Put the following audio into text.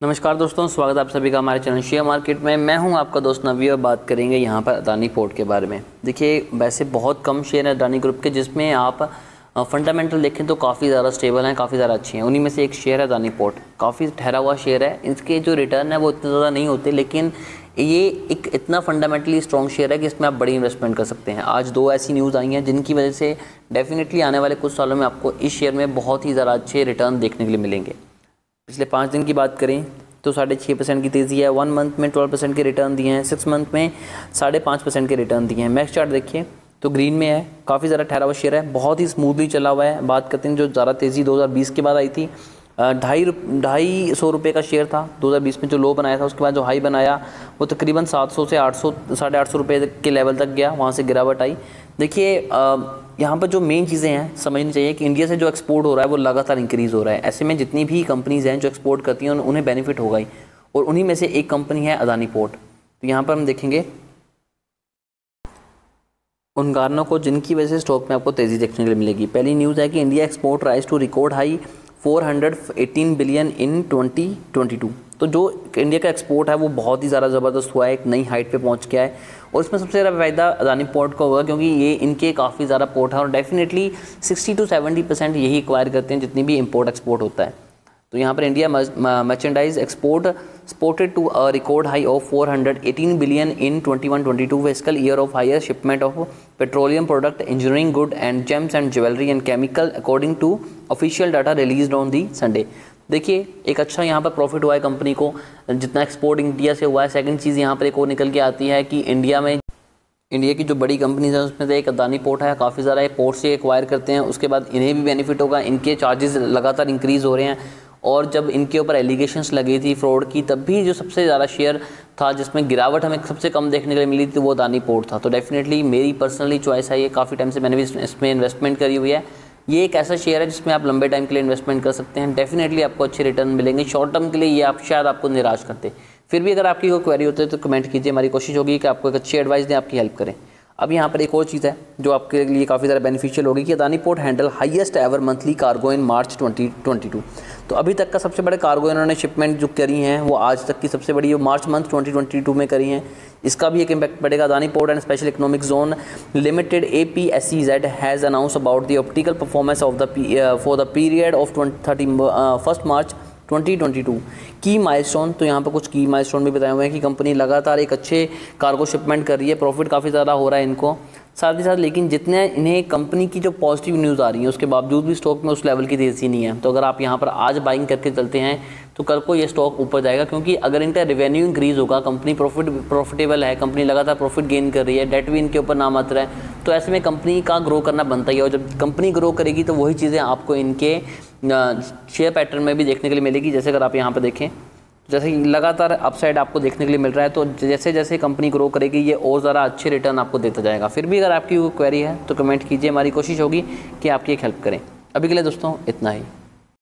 नमस्कार दोस्तों, स्वागत है आप सभी का हमारे चैनल शेयर मार्केट में। मैं हूँ आपका दोस्त नवी और बात करेंगे यहाँ पर अदानी पोर्ट के बारे में। देखिए, वैसे बहुत कम शेयर है अदानी ग्रुप के, जिसमें आप फंडामेंटल देखें तो काफ़ी ज़्यादा स्टेबल हैं, काफ़ी ज़्यादा अच्छे हैं। उन्हीं में से एक शेयर है अदानी पोर्ट। काफ़ी ठहरा हुआ शेयर है। इसके जो रिटर्न है वो इतने ज़्यादा नहीं होते, लेकिन ये एक इतना फंडामेंटली स्ट्रॉन्ग शेयर है कि इसमें आप बड़ी इन्वेस्टमेंट कर सकते हैं। आज दो ऐसी न्यूज़ आई हैं, जिनकी वजह से डेफिनेटली आने वाले कुछ सालों में आपको इस शेयर में बहुत ही ज़्यादा अच्छे रिटर्न देखने के लिए मिलेंगे। पिछले पाँच दिन की बात करें तो साढ़े छः परसेंट की तेज़ी है। वन मंथ में ट्वेल्व परसेंट के रिटर्न दिए हैं। सिक्स मंथ में साढ़े पाँच परसेंट के रिटर्न दिए हैं। मैक्स चार्ट देखिए तो ग्रीन में है। काफ़ी ज़्यादा ठहरा हुआ शेयर है। बहुत ही स्मूथली चला हुआ है। बात करते हैं जो ज़्यादा तेज़ी 2020 के बाद आई थी। ढाई ढाई सौ रुपये का शेयर था। 2020 में जो लो बनाया था, उसके बाद जो हाई बनाया, वो तकरीबन 700 से 800 सौ, साढ़े आठ सौ रुपये के लेवल तक गया। वहाँ से गिरावट आई। देखिए यहाँ पर जो मेन चीज़ें हैं, समझनी चाहिए कि इंडिया से जो एक्सपोर्ट हो रहा है, वो लगातार इंक्रीज़ हो रहा है। ऐसे में जितनी भी कंपनीज़ हैं जो एक्सपोर्ट करती हैं उन्हें बेनिफिट होगा ही और उन्हीं में से एक कंपनी है अदानी पोर्ट तो यहाँ पर हम देखेंगे, उन कारणों को जिनकी वजह से स्टॉक में आपको तेज़ी देखने के लिए मिलेगी। पहली न्यूज़ है कि India export rise to record high 418 billion in 2022 तो जो इंडिया का एक्सपोर्ट है, वो बहुत ही ज़्यादा ज़बरदस्त हुआ है, एक नई हाइट पे पहुँच गया है। और इसमें सबसे ज़्यादा फ़ायदा अदानी पोर्ट का होगा, क्योंकि ये इनके काफ़ी ज़्यादा पोर्ट है और डेफिनेटली 60 टू 70 परसेंट यही एक्वायर करते हैं, जितनी भी इम्पोर्ट एक्सपोर्ट होता है। तो यहाँ पर India merchandise export sported to a record high of 418 billion in 21-22 physical year of higher shipment of petroleum product engineering good and gems and jewellery and chemical according to official data release on the Sunday देखिए, एक अच्छा यहाँ पर profit हुआ है company को, जितना export India से हुआ है। सेकंड चीज़ यहाँ पर एक और निकल के आती है कि इंडिया में इंडिया की जो बड़ी कंपनीज़ हैं, उसमें से एक अदानी पोर्ट है। काफ़ी ज़्यादा ये पोर्ट से एक्वायर करते हैं। उसके बाद इन्हें भी बेनिफिट होगा। इनके चार्जेस लगातार इंक्रीज़ हो रहे हैं। और जब इनके ऊपर एलिगेशंस लगी थी फ्रॉड की, तब भी जो सबसे ज़्यादा शेयर था, जिसमें गिरावट हमें सबसे कम देखने के लिए मिली थी, वो दानी पोर्ट था। तो डेफिनेटली मेरी पर्सनली चॉइस है ये। काफ़ी टाइम से मैंने भी इसमें इन्वेस्टमेंट करी हुई है। ये एक ऐसा शेयर है जिसमें आप लंबे टाइम के लिए इन्वेस्टमेंट कर सकते हैं। डेफिनेटली आपको अच्छे रिटर्न मिलेंगे। शॉर्ट टर्म के लिए ये आप शायद आपको निराश करते फिर भी अगर आपकी कोई क्वेरी होती है तो कमेंट कीजिए। हमारी कोशिश होगी कि आपको एक अच्छी एडवाइस दें, आपकी हेल्प करें। अब यहाँ पर एक और चीज़ है, जो आपके लिए काफ़ी ज़्यादा बेनिफिशियल होगी कि Adani port handle highest ever monthly cargo in March 2022 तो अभी तक का सबसे बड़े कार्गो इन्होंने शिपमेंट जो करी हैं, वो आज तक की सबसे बड़ी मार्च मंथ 2022 में करी हैं। इसका भी एक इम्पैक्ट पड़ेगा Adani port and special economic zone limited A P S E Z has announce about the optical performance of the for the period of thirty first March 2022 की माइलस्टोन तो यहाँ पर कुछ की माइलस्टोन भी बताए हुए हैं कि कंपनी लगातार एक अच्छे कार्गो शिपमेंट कर रही है। प्रॉफिट काफ़ी ज़्यादा हो रहा है इनको। साथ ही साथ, लेकिन जितने इन्हें कंपनी की जो पॉजिटिव न्यूज़ आ रही है, उसके बावजूद भी स्टॉक में उस लेवल की तेज़ी नहीं है। तो अगर आप यहाँ पर आज बाइंग करके चलते हैं तो कल को ये स्टॉक ऊपर जाएगा, क्योंकि अगर इनका रेवेन्यू इंक्रीज़ होगा कंपनी प्रॉफिट प्रॉफिटेबल है कंपनी लगातार प्रॉफिट गेन कर रही है डेट भी इनके ऊपर ना मात्र है तो ऐसे में कंपनी का ग्रो करना बनता ही है। और जब कंपनी ग्रो करेगी तो वही चीज़ें आपको इनके शेयर पैटर्न में भी देखने के लिए मिलेगी। जैसे अगर आप यहाँ पर देखें जैसे लगातार अपसाइड आपको देखने के लिए मिल रहा है तो जैसे जैसे कंपनी ग्रो करेगी, ये और ज़्यादा अच्छे रिटर्न आपको देता जाएगा। फिर भी अगर आपकी कोई क्वेरी है तो कमेंट कीजिए, हमारी कोशिश होगी कि आपकी एक हेल्प करें। अभी के लिए दोस्तों, इतना ही।